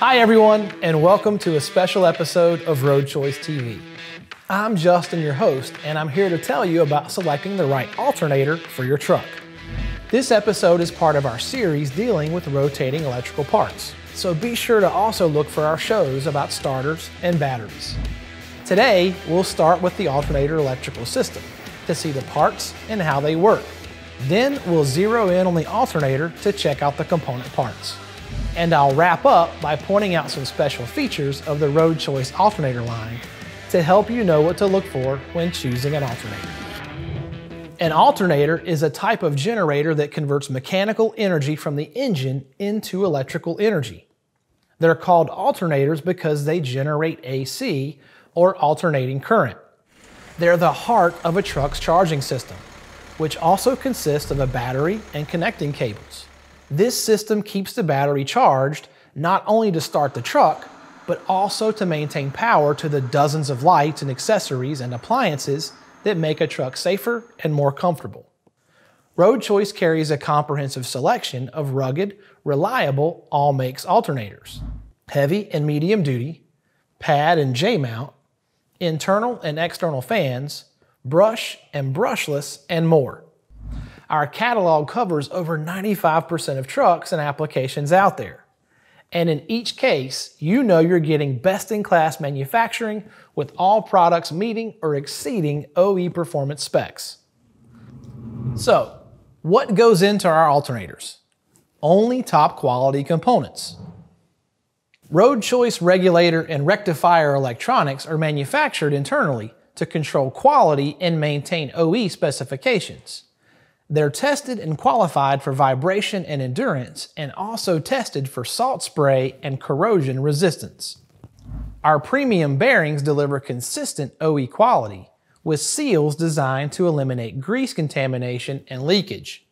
Hi, everyone, and welcome to a special episode of Road Choice TV. I'm Justin, your host, and I'm here to tell you about selecting the right alternator for your truck. This episode is part of our series dealing with rotating electrical parts, so be sure to also look for our shows about starters and batteries. Today, we'll start with the alternator electrical system to see the parts and how they work. Then we'll zero in on the alternator to check out the component parts. And I'll wrap up by pointing out some special features of the Road Choice alternator line to help you know what to look for when choosing an alternator. An alternator is a type of generator that converts mechanical energy from the engine into electrical energy. They're called alternators because they generate AC, or alternating current. They're the heart of a truck's charging system, which also consists of a battery and connecting cables. This system keeps the battery charged not only to start the truck, but also to maintain power to the dozens of lights and accessories and appliances that make a truck safer and more comfortable. Road Choice carries a comprehensive selection of rugged, reliable all makes alternators, heavy and medium duty, pad and J mount, internal and external fans, brush and brushless, and more. Our catalog covers over 95% of trucks and applications out there. And in each case, you know you're getting best in class manufacturing with all products meeting or exceeding OE performance specs. So, what goes into our alternators? Only top quality components. Road choice regulator and rectifier electronics are manufactured internally to control quality and maintain OE specifications. They're tested and qualified for vibration and endurance and also tested for salt spray and corrosion resistance. Our premium bearings deliver consistent OE quality with seals designed to eliminate grease contamination and leakage.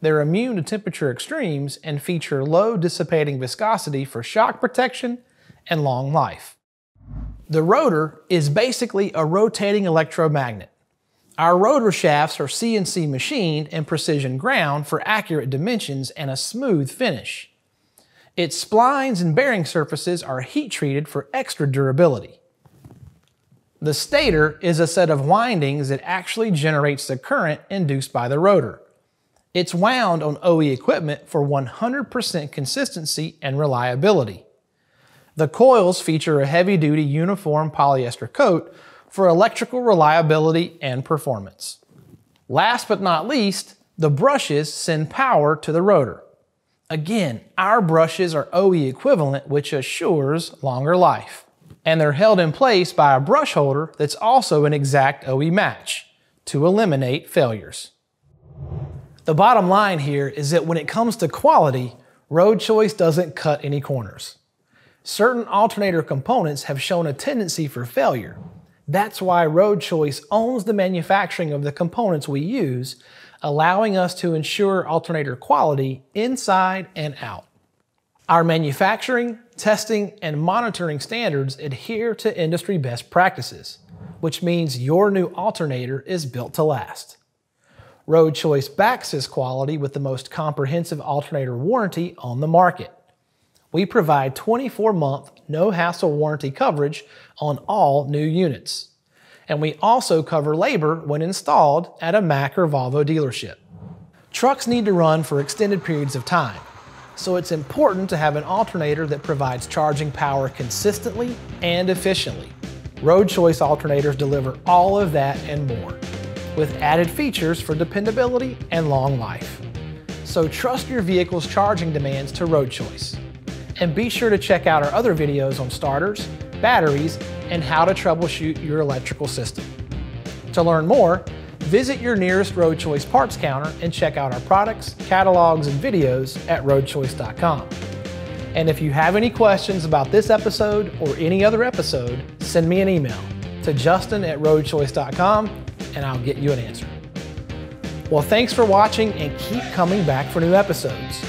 They're immune to temperature extremes and feature low dissipating viscosity for shock protection and long life. The rotor is basically a rotating electromagnet. Our rotor shafts are CNC machined and precision ground for accurate dimensions and a smooth finish. Its splines and bearing surfaces are heat treated for extra durability. The stator is a set of windings that actually generates the current induced by the rotor. It's wound on OE equipment for 100% consistency and reliability. The coils feature a heavy-duty uniform polyester coat for electrical reliability and performance. Last but not least, the brushes send power to the rotor. Again, our brushes are OE equivalent, which assures longer life. And they're held in place by a brush holder that's also an exact OE match to eliminate failures. The bottom line here is that when it comes to quality, Road Choice doesn't cut any corners. Certain alternator components have shown a tendency for failure. That's why Road Choice owns the manufacturing of the components we use, allowing us to ensure alternator quality inside and out. Our manufacturing, testing, and monitoring standards adhere to industry best practices, which means your new alternator is built to last. Road Choice backs this quality with the most comprehensive alternator warranty on the market. We provide 24-month no-hassle warranty coverage on all new units. And we also cover labor when installed at a Mack or Volvo dealership. Trucks need to run for extended periods of time, so it's important to have an alternator that provides charging power consistently and efficiently. Road Choice alternators deliver all of that and more with added features for dependability and long life. So trust your vehicle's charging demands to Road Choice. And be sure to check out our other videos on starters, batteries, and how to troubleshoot your electrical system. To learn more, visit your nearest Road Choice parts counter and check out our products, catalogs, and videos at roadchoice.com. And if you have any questions about this episode or any other episode, send me an email to justin at roadchoice.com and I'll get you an answer. Well, thanks for watching and keep coming back for new episodes.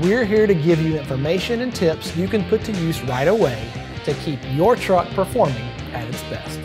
We're here to give you information and tips you can put to use right away to keep your truck performing at its best.